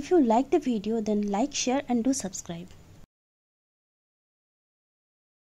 If you like the video then like, share and do subscribe.